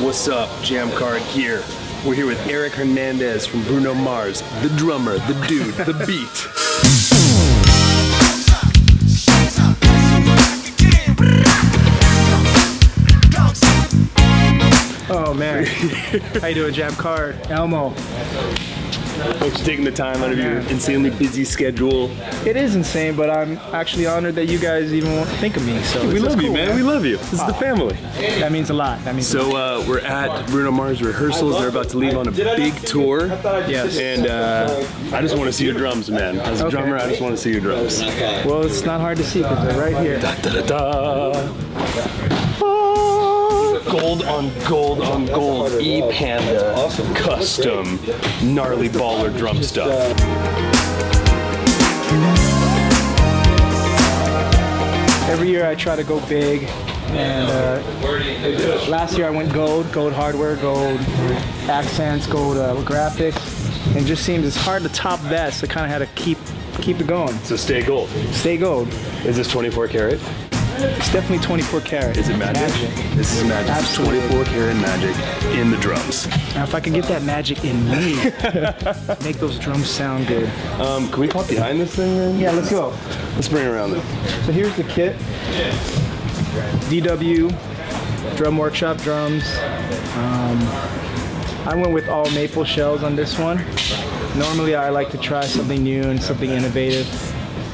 What's up, Jammcard here. We're here with Eric Hernandez from Bruno Mars, the drummer, the dude, the beat. Oh man, how you doing, Jammcard? Elmo. Thanks for taking the time out of your insanely busy schedule. It is insane, but I'm actually honored that you guys even want to think of me. So We love you, cool, man. We love you. This is the family. That means a lot. That means So uh, we're at Bruno Mars rehearsals. They're about to leave on a big tour. Yes. And uh, I just want to see your drums, man. As a Okay. drummer, I just want to see your drums. Well, it's not hard to see because they're right here. Da-da-da. Gold on gold on gold. E Panda. Custom. Gnarly baller drum stuff. Every year I try to go big, and uh, last year I went gold, gold hardware, gold accents, gold uh, graphics, and it just seems it's hard to top that. So I kind of had to keep keep it going. So stay gold. Stay gold. Is this 24 karat? It's definitely 24 karat. Is it magic? This is magic. Absolutely. 24 karat magic in the drums. Now, if I can get that magic in me, make those drums sound good. Um, can we pop behind this thing then? Yeah, let's go. Let's bring it around then. So here's the kit. DW, Drum Workshop drums. Um, I went with all maple shells on this one. Normally I like to try something new and something innovative.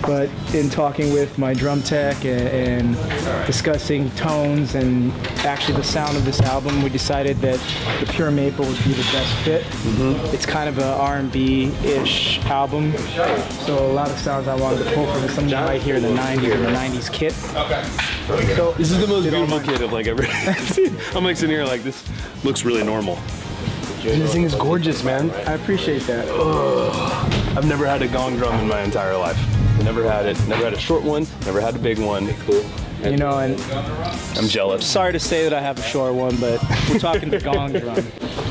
But in talking with my drum tech and, and discussing tones and actually the sound of this album, we decided that the pure maple would be the best fit. Mm-hmm. It's kind of a R&B-ish album, so a lot of sounds I wanted to pull from something right here in the 90s and the 90s kit. So This is the most beautiful kit I've like ever seen. I'm like sitting here like this looks really normal. And this thing is gorgeous, man. I appreciate that. I've never had a gong drum in my entire life. Never had it. Never had a short one. Never had a big one. You know, and I'm jealous. sorry to say that I have a short one, but we're talking the gong drum.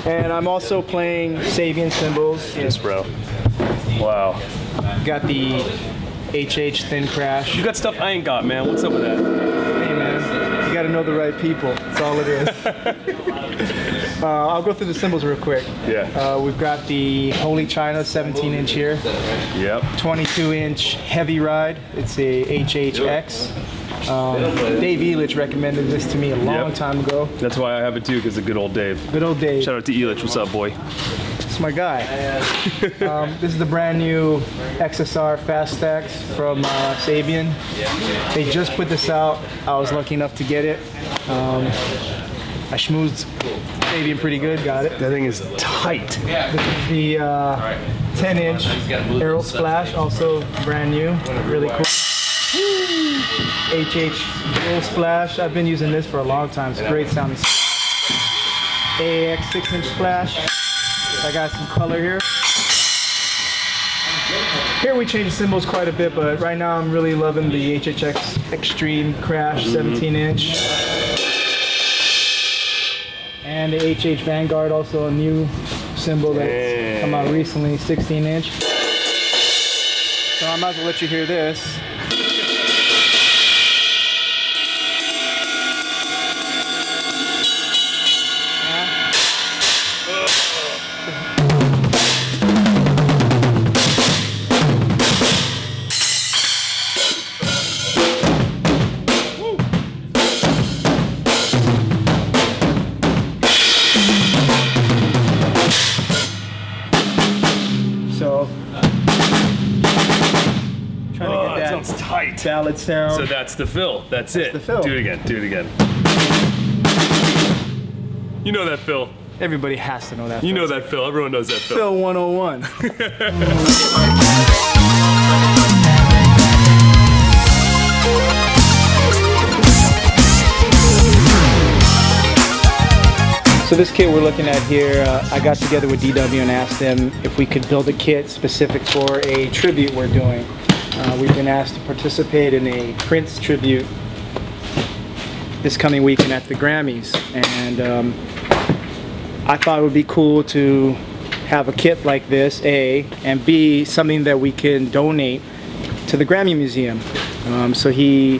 And I'm also playing Sabian cymbals. Yes, bro. Wow. Got the HH Thin Crash. You got stuff I ain't got, man. What's up with that? You gotta know the right people. That's all it is. uh, I'll go through the cymbals real quick. Yeah. Uh, we've got the Holy China 17 inch here, Yep. 22 inch heavy ride. It's a HHX. Um, Dave Elitch recommended this to me a long Yep. time ago. That's why I have it too, because of good old Dave. Good old Dave. Shout out to Elitch. What's up, boy? It's my guy. um, this is the brand new XSR Fast Stax from uh, Sabian. They just put this out. I was lucky enough to get it. Um, I schmoozed Sabian pretty good, got it. That thing is tight. This is the uh, 10 inch Aero Splash, also brand new, really cool. HH Aero Splash, I've been using this for a long time, it's a great sounding splash. AX 6 inch splash, I got some color here. Here we change cymbals quite a bit, but right now I'm really loving the HHX Extreme Crash mm-hmm. 17 inch. And the HH Vanguard, also a new cymbal that's come out recently, 16 inch. So I might as well let you hear this. Sounds tight. ballad sound. So that's the fill. That's, it. the fill. Do it again. Do it again. You know that fill. Everybody has to know that. You Phil. know that fill. Everyone knows that fill. Phil 101. So this kit we're looking at here, uh, I got together with DW and asked them if we could build a kit specific for a tribute we're doing. Uh, we've been asked to participate in a Prince tribute this coming weekend at the Grammys, and um, I thought it would be cool to have a kit like this, A, and B, something that we can donate to the Grammy Museum. Um, so he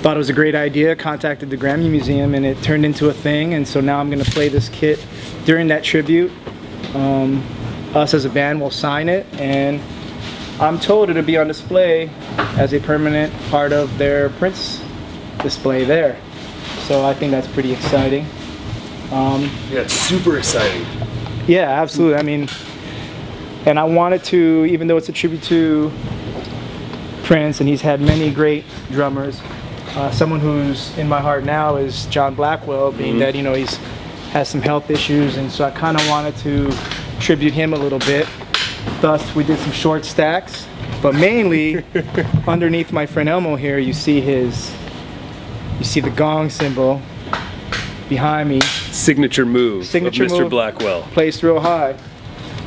thought it was a great idea, contacted the Grammy Museum, and it turned into a thing. And so now I'm going to play this kit during that tribute. Um, us as a band will sign it, and I'm told it'll be on display as a permanent part of their Prince display there. So I think that's pretty exciting. Um, Yeah, it's super exciting. yeah, absolutely. I mean, and I wanted to, even though it's a tribute to Prince, and he's had many great drummers. Uh, someone who's in my heart now is John Blackwell, being that you know he's has some health issues, and so I kind of wanted to tribute him a little bit. Thus, we did some short stacks, but mainly underneath my friend Elmo here, you see his, you see the gong cymbal behind me, Signature move Signature of Mr. move. Blackwell. placed real high.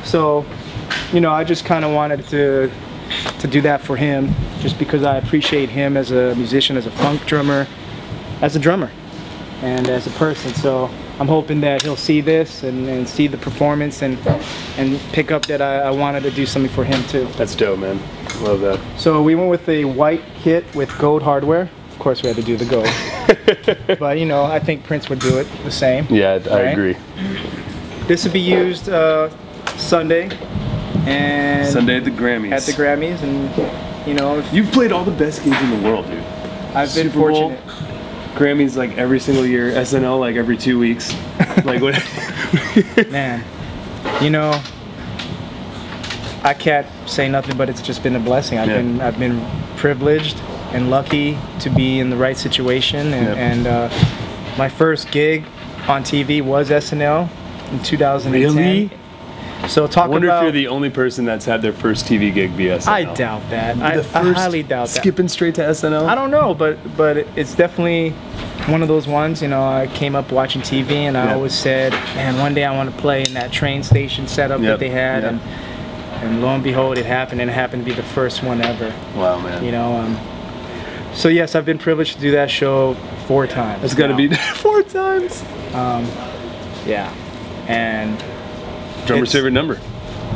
So, you know, I just kind of wanted to to do that for him, just because I appreciate him as a musician, as a funk drummer, as a drummer, and as a person. So I'm hoping that he'll see this and, and see the performance and and pick up that I, I wanted to do something for him too. That's dope, man. Love that. So we went with a white kit with gold hardware. Of course, we had to do the gold, but you know, I think Prince would do it the same. Yeah, I, I Right? agree. This would be used uh, Sunday and Sunday at the Grammys. at the Grammys, and you know, You've played all the best games in the world, dude. I've been Super Bowl, fortunate. Grammys like every single year. SNL like every two weeks. like what? Man, you know, I can't say nothing, but it's just been a blessing. I've Yeah. been I've been privileged and lucky to be in the right situation, and, and uh, my first gig on TV was SNL in 2010. Really? So talk I wonder about. if you're the only person that's had their first TV gig be SNL. I doubt that. I, I highly doubt that. Skipping straight to SNL. I don't know, but but it's definitely one of those ones. You know, I came up watching TV, and I Yeah. always said, "Man, one day I want to play in that train station setup Yep, that they had." yep. And and lo and behold, it happened, and it happened to be the first one ever. Wow, man. You know, um, so yes, I've been privileged to do that show four times. it's got to be four times. Um, yeah, and Drummer's It's- favorite number.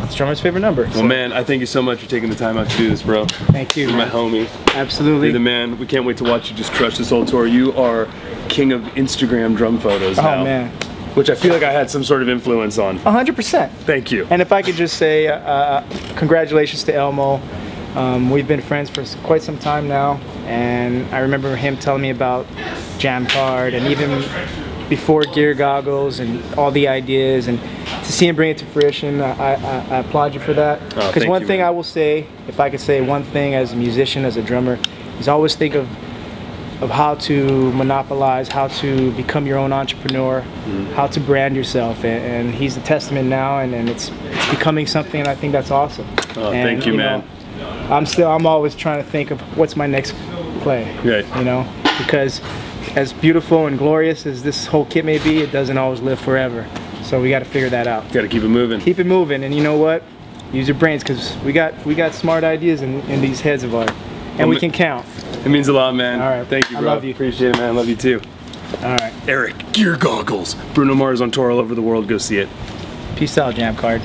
it's drummer's favorite number. Well, man, I thank you so much for taking the time out to do this, bro. thank you. You're my homie. Absolutely. You're the man. We can't wait to watch you just crush this whole tour. You are king of Instagram drum photos oh now. man, Which I feel like I had some sort of influence on. hundred percent. Thank you. And if I could just say, uh, congratulations to Elmo. Um, we've been friends for quite some time now, and I remember him telling me about Jammcard, and even before Gear Goggles, and all the ideas, and to see him bring it to fruition, I, I, I applaud you for that. Oh, Because thank one you, thing man. I will say, if I could say one thing as a musician, as a drummer, is always think of of how to monopolize, how to become your own entrepreneur, Mm-hmm. how to brand yourself, and, and he's a testament now, and, and it's it's becoming something, and I think that's awesome. Oh, And, thank you, man. know, I'm still, I'm always trying to think of what's my next play. Right. You know, because as beautiful and glorious as this whole kit may be, it doesn't always live forever. So we got to figure that out. Got to keep it moving. Keep it moving, and you know what? Use your brains, because we got we got smart ideas in, in these heads of ours, and we can count. It means a lot, man. All right. Thank you, bro. I love you. Appreciate it, man. Love you too. All right. Eric, Gear Goggles. Bruno Mars on tour all over the world. Go see it. Peace out, Jammcard.